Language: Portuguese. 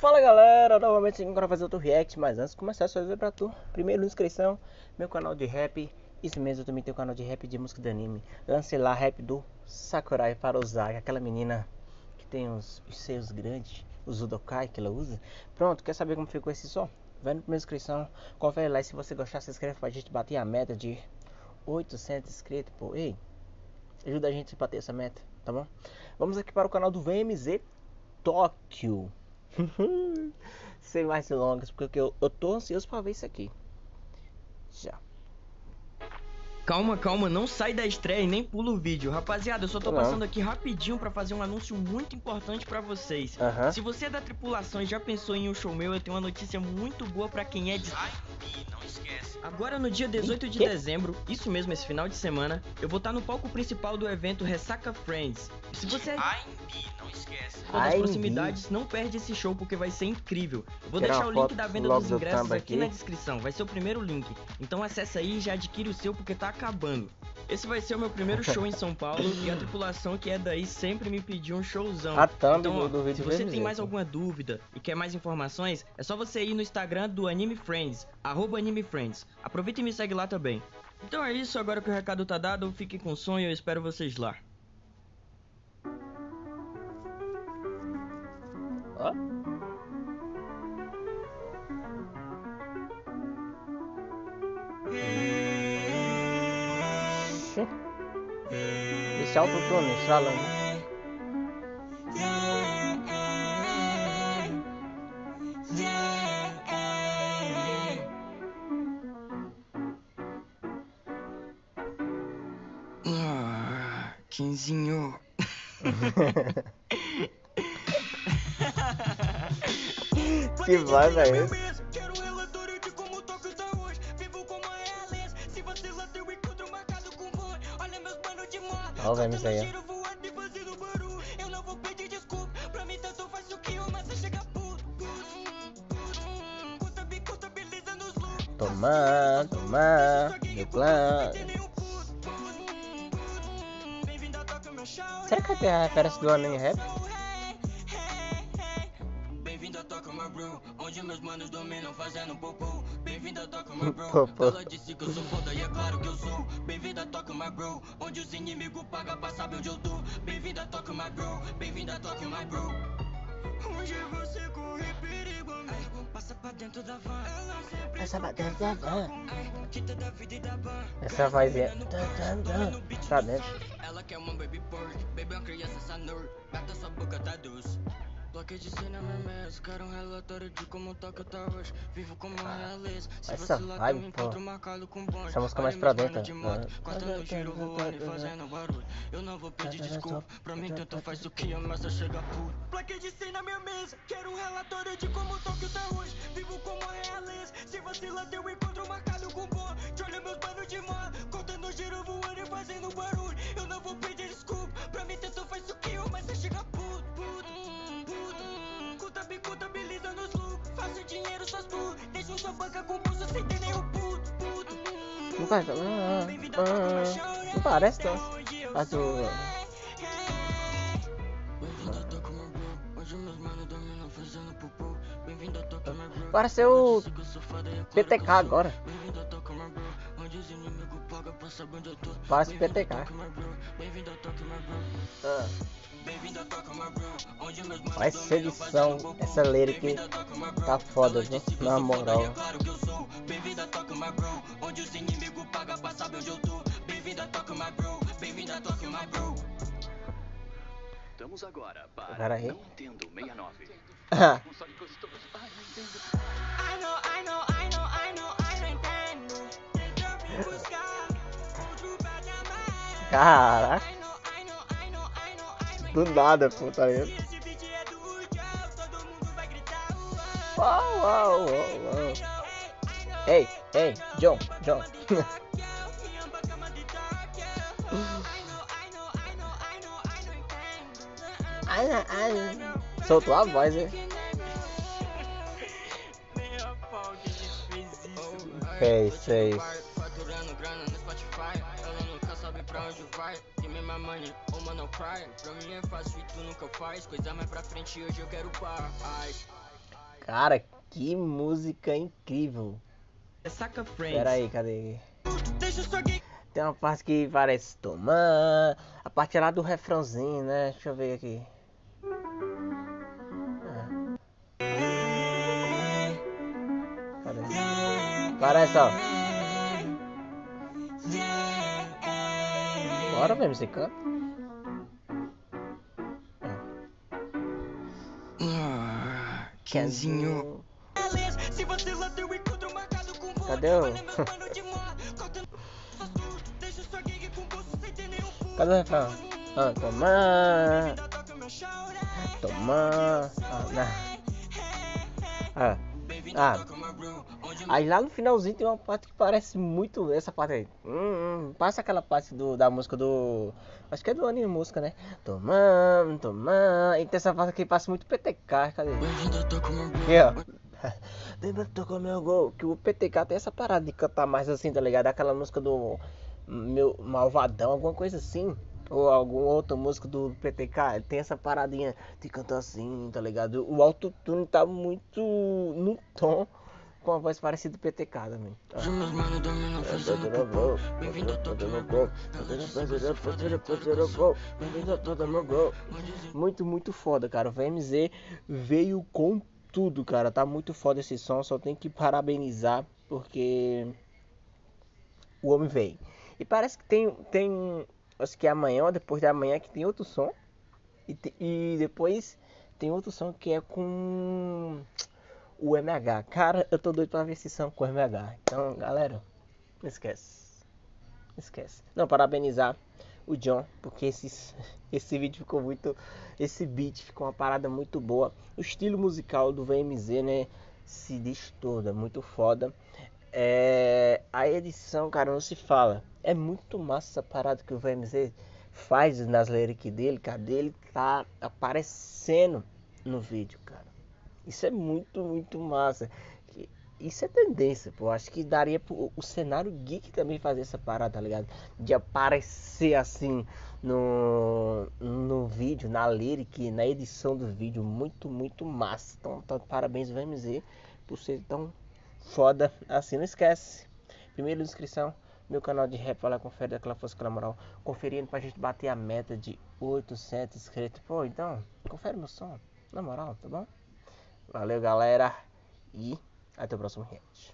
Fala galera, novamente aqui para fazer outro react, mas antes de começar só dizer pra tu, primeiro inscrição, meu canal de rap, isso mesmo, eu também tenho canal de rap de música de anime, lancei lá rap do Sakurai para usar, aquela menina que tem os, os seios grandes, os Udokai que ela usa, pronto, quer saber como ficou esse som? Vai no primeira inscrição, confere lá e se você gostar se inscreve pra gente bater a meta de 800 inscritos, pô, ei, ajuda a gente a bater essa meta, tá bom? Vamos aqui para o canal do VMZ Tóquio. Sem mais delongas, porque eu, eu tô ansioso para ver isso aqui. Já. Calma, calma, não sai da estreia e nem pula o vídeo. Rapaziada, eu só tô Não. passando aqui rapidinho pra fazer um anúncio muito importante pra vocês. Aham. Se você é da tripulação e já pensou em um show meu, eu tenho uma notícia muito boa pra quem é de não esquece. Agora no dia 18 de dezembro, isso mesmo, esse final de semana, eu vou estar no palco principal do evento Ressaca Friends. Se você é não esquece. AMB. proximidades, não perde esse show porque vai ser incrível. Eu vou Tirar deixar o link da venda dos do ingressos aqui aqui. na descrição, vai ser o primeiro link. Então acessa aí e já adquire o seu porque tá acabando. Esse vai ser o meu primeiro show em São Paulo e a tripulação que é daí sempre me pediu um showzão. A thumb então, do- ó, do vídeo se você tem mais alguma dúvida e quer mais informações, é só você ir no Instagram do Anime Friends, arroba Anime Friends. Aproveita e me segue lá também. Então é isso, agora que o recado tá dado, fique com o e eu espero vocês lá. Esse autotune estralando. Ah, Quinzinho. Que vai, velho. Quero clã. Tem nenhum puto. Bem-vindo a Tóquio, meu show. Será que tem a referência do anime rap? Bem-vindo a Toca onde meus manos dominam fazendo popô. Bem-vindo a Toca My Bro, ela disse que eu sou foda e é claro que eu sou. Bem-vindo a Toca My Bro, onde os inimigos pagam pra saber onde eu tô. Bem-vindo a Toca My Bro, bem-vindo a Toca My Bro. Onde você corre perigo, amigo, passa pra dentro da van. Ela sempre Passa pra dentro da van. Ai, Tita da vida e da van. Essa vozinha. Tan. Pra dentro. Ela quer uma baby pork, baby é uma criança sanor, gata sua boca tá doce. Bloque de cena memes, quero um relatório de como toca tá hoje. Vivo como uma realeza. Se Essa vacilar, vibe, tem um encontro marcado com bonde. Essa música Olha mais pra meus dentro, de moto, né? Cortando giro, voando e fazendo barulho. Eu não vou pedir desculpa, pra mim tanto faz o que mas eu chega puto. Plaque de cena minha mesa, quero um relatório de como toca tá hoje. Vivo como uma realeza. Se vacilar, tem um encontro marcado com bonde. Olha meus manos de moto, cortando giro, voando e fazendo barulho. Eu não vou pedir desculpa, sua banca com bolsa sem ter nenhum puto, puto. Não faz. ah, ah, ah. Não parece, não. A a a. Parece o Disse que eu sou foda e é claro PTK que eu sou. agora. A. Parece a PTK. Bem-vindo a Toca My Bro. Ah, Bem-vindo a Toca My Bro, onde meus manos Mas essa edição, essa lyric tá foda, viu? Na moral. é claro que eu sou. Bem-vindo a Toca My Bro, onde os inimigos pagam pra saber onde eu tô. Bem-vindo a Toca My Bro, bem-vindo a Toca My Bro. Voltamos agora para Pera aí. Não Entendo 69. Ah, Console gostoso. Ai, não entendo. I know, I know, I know, I não do nada, pô, tá ligado? entendo. Esse beat é do Joe, todo mundo vai gritar. Uau, uau, uau, uau. Ei, ei, John, John. Ai, ai, ai. Soltou a voz, hein? Fez, fez. Sabe pra onde vai. Give me my money, oh mano, cry. Pra mim é fácil e tu nunca faz. Coisa mais pra frente hoje eu quero paz. Cara, que música incrível. Saca Friends. Pera aí, cadê? Tem uma parte que parece tomar. A parte lá do refrãozinho, né? Deixa eu ver aqui. Ah. Cadê? Parece, ó. Surra Deixa sua gig com bolso sem ter nenhum furo Cadê o refrão? Ah, tomar. Chora Tomar. Ah, não. Ah. Ah. Aí lá no finalzinho tem uma parte que parece muito essa parte aí. Hum, hum, passa aquela parte do, da música do. Acho que é do anime música, né? Tomando, tomando. E tem essa parte que passa muito PTK, cadê? Aqui, ó. Lembra que tocou meu gol? Que o PTK tem essa parada de cantar mais assim, tá ligado? Aquela música do meu malvadão, alguma coisa assim. Ou alguma outra música do PTK, ele tem essa paradinha de cantar assim, tá ligado? O autotune tá muito no tom com a voz parecida do PTK também. Room Muito, muito foda, cara. O VMZ veio com tudo, cara. Tá muito foda esse som. Só tem que parabenizar porque o homem veio. E parece que tem, tem acho que é amanhã ou depois de amanhã que tem outro som. E, te- e depois tem outro som que é com o MH. Cara, eu tô doido pra ver esse som com o MH. Então, galera, esquece. Não esquece. Não, parabenizar o John, porque esse, esse vídeo ficou muito. Esse beat ficou uma parada muito boa. O estilo musical do VMZ, né? Se diz toda, muito foda. É, a edição, cara, não se fala. É muito massa essa parada que o VMZ faz nas lyrics dele, cara. Dele tá aparecendo no vídeo, cara. Isso é muito, muito massa. Isso é tendência, pô. Acho que daria pro o cenário geek também fazer essa parada, tá ligado? De aparecer assim no, no vídeo, na lyric, na edição do vídeo. Muito, muito massa. Então, tá, parabéns, VMZ, por ser tão foda assim. Não esquece. Primeira inscrição. Meu canal de rap, vai confere daquela força, aquela moral. Conferindo pra gente bater a meta de 800 inscritos. Pô, então, confere meu som. Na moral, tá bom? Valeu, galera. E até o próximo react.